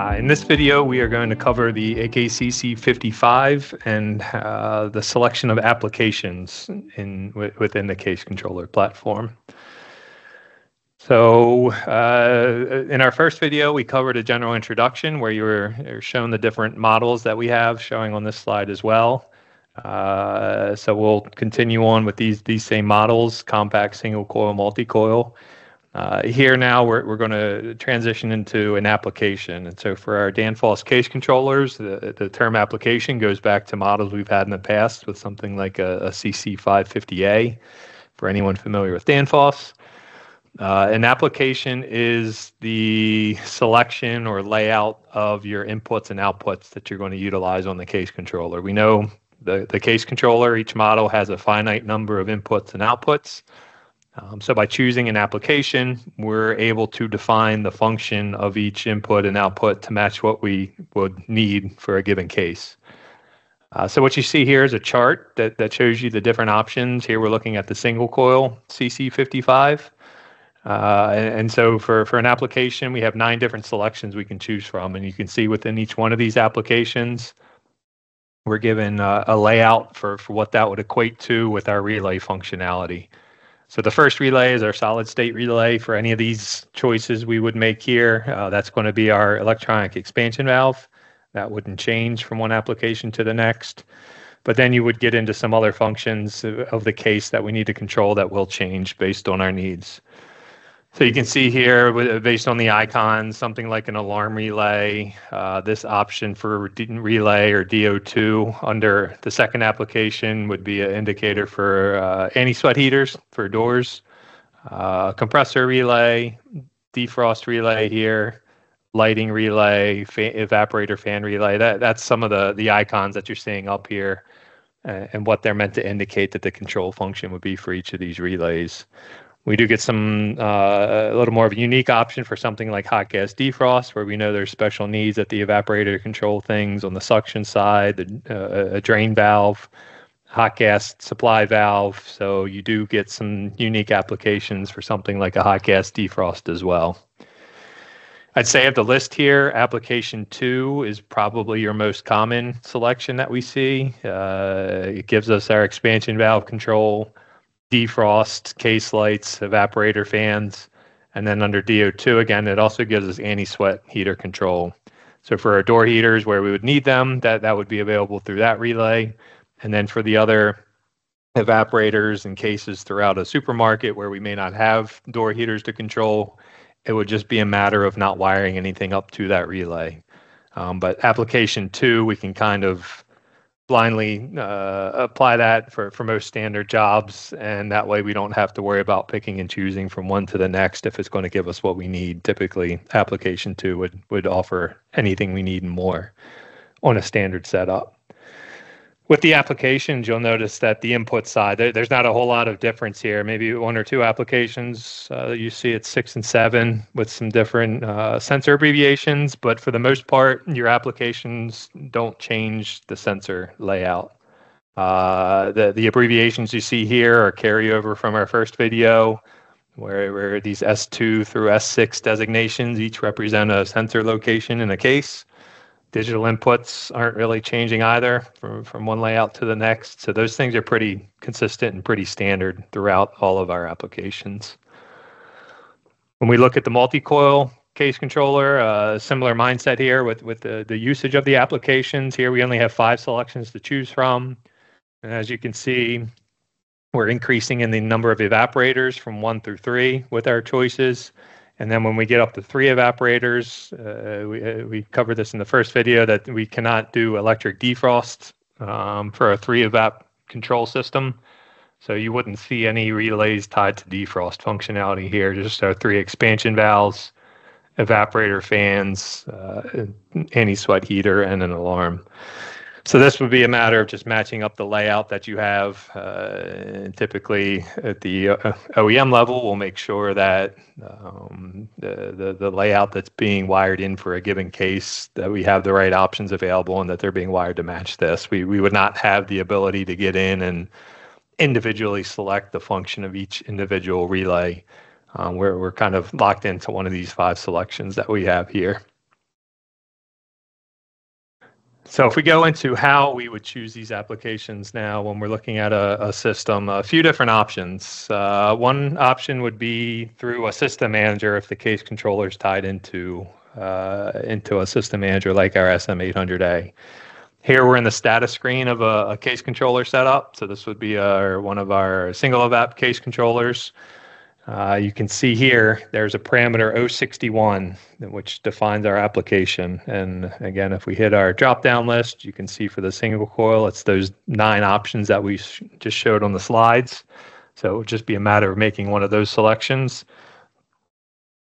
Uh, in this video, we are going to cover the AKCC 55 and uh, the selection of applications in within the case controller platform. So uh, in our first video, we covered a general introduction where you were shown the different models that we have showing on this slide as well. Uh, so we'll continue on with these, these same models, compact, single coil, multi-coil. Uh, here now we're, we're going to transition into an application. And so for our Danfoss case controllers, the, the term application goes back to models we've had in the past with something like a, a CC550A for anyone familiar with Danfoss. Uh, an application is the selection or layout of your inputs and outputs that you're going to utilize on the case controller. We know the, the case controller, each model has a finite number of inputs and outputs. Um, so by choosing an application, we're able to define the function of each input and output to match what we would need for a given case. Uh, so what you see here is a chart that, that shows you the different options. Here we're looking at the single coil CC55. Uh, and, and, so for, for an application, we have nine different selections we can choose from. And you can see within each one of these applications, we're given uh, a layout for, for what that would equate to with our relay functionality. So the first relay is our solid state relay for any of these choices we would make here. Uh, that's going to be our electronic expansion valve. That wouldn't change from one application to the next. But then you would get into some other functions of the case that we need to control that will change based on our needs. So you can see here, based on the icons, something like an alarm relay, uh, this option for relay or DO2 under the second application would be an indicator for uh, anti-sweat heaters for doors, uh, compressor relay, defrost relay here, lighting relay, fa evaporator fan relay. That, that's some of the, the icons that you're seeing up here uh, and what they're meant to indicate that the control function would be for each of these relays. We do get some uh, a little more of a unique option for something like hot gas defrost, where we know there's special needs at the evaporator to control things on the suction side, the, uh, a drain valve, hot gas supply valve. So you do get some unique applications for something like a hot gas defrost as well. I'd say of the list here, application two is probably your most common selection that we see. Uh, it gives us our expansion valve control defrost, case lights, evaporator fans, and then under DO2 again, it also gives us anti-sweat heater control. So for our door heaters where we would need them, that, that would be available through that relay. And then for the other evaporators and cases throughout a supermarket where we may not have door heaters to control, it would just be a matter of not wiring anything up to that relay. Um, but application two, we can kind of blindly uh, apply that for, for most standard jobs. And that way we don't have to worry about picking and choosing from one to the next if it's going to give us what we need. Typically, application two would, would offer anything we need and more on a standard setup. With the applications, you'll notice that the input side, there, there's not a whole lot of difference here. Maybe one or two applications, uh, you see it's six and seven with some different uh, sensor abbreviations, but for the most part, your applications don't change the sensor layout. Uh, the, the abbreviations you see here are carryover from our first video, where, where these S2 through S6 designations each represent a sensor location in a case digital inputs aren't really changing either from, from one layout to the next. So those things are pretty consistent and pretty standard throughout all of our applications. When we look at the multi-coil case controller, uh, similar mindset here with, with the, the usage of the applications. Here we only have five selections to choose from. And as you can see, we're increasing in the number of evaporators from one through three with our choices. And then when we get up to three evaporators, uh, we, uh, we covered this in the first video that we cannot do electric defrost um, for a three evap control system. So you wouldn't see any relays tied to defrost functionality here, just our three expansion valves, evaporator fans, uh, anti-sweat heater, and an alarm. So this would be a matter of just matching up the layout that you have. Uh, typically, at the uh, OEM level, we'll make sure that um, the, the, the layout that's being wired in for a given case that we have the right options available and that they're being wired to match this. We we would not have the ability to get in and individually select the function of each individual relay. Um, we're we're kind of locked into one of these five selections that we have here. So if we go into how we would choose these applications now when we're looking at a, a system, a few different options. Uh, one option would be through a system manager if the case controller is tied into uh, into a system manager like our SM800A. Here we're in the status screen of a, a case controller setup. So this would be our, one of our single evap case controllers. Uh, you can see here there's a parameter 061 which defines our application. And again, if we hit our drop down list, you can see for the single coil, it's those nine options that we sh just showed on the slides. So it would just be a matter of making one of those selections.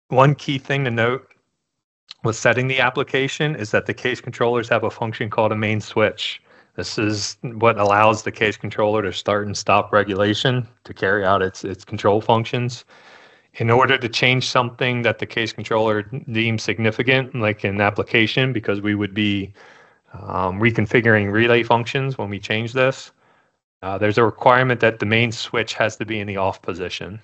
One key thing to note with setting the application is that the case controllers have a function called a main switch. This is what allows the case controller to start and stop regulation to carry out its, its control functions. In order to change something that the case controller deems significant, like an application, because we would be um, reconfiguring relay functions when we change this, uh, there's a requirement that the main switch has to be in the off position.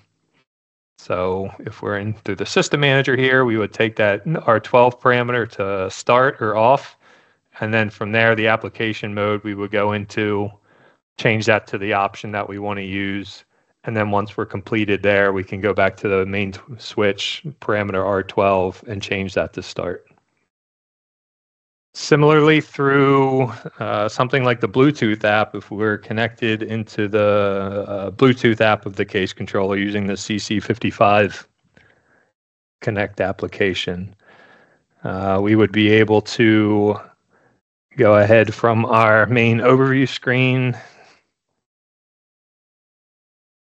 So if we're in through the system manager here, we would take that R12 parameter to start or off. And then from there, the application mode, we would go into change that to the option that we want to use. And then once we're completed there, we can go back to the main switch parameter R12 and change that to start. Similarly, through uh, something like the Bluetooth app, if we're connected into the uh, Bluetooth app of the case controller using the CC55 Connect application, uh, we would be able to go ahead from our main overview screen,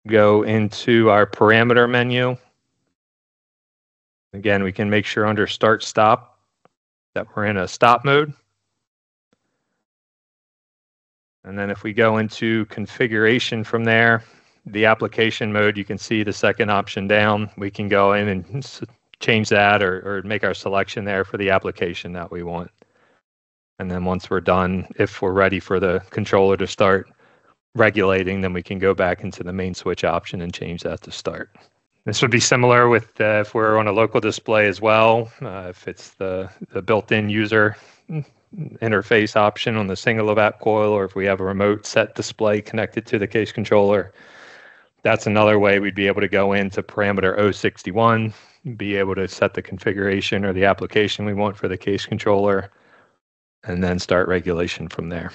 go into our parameter menu. Again, we can make sure under Start Stop that we're in a stop mode. And then if we go into configuration from there, the application mode, you can see the second option down. We can go in and change that or, or make our selection there for the application that we want. And then once we're done, if we're ready for the controller to start regulating, then we can go back into the main switch option and change that to start. This would be similar with uh, if we're on a local display as well. Uh, if it's the, the built-in user interface option on the single evap coil, or if we have a remote set display connected to the case controller, that's another way we'd be able to go into parameter 061, be able to set the configuration or the application we want for the case controller, and then start regulation from there.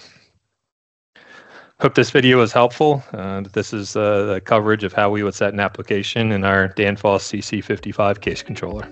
Hope this video was helpful. Uh, this is uh, the coverage of how we would set an application in our Danfoss CC55 case controller.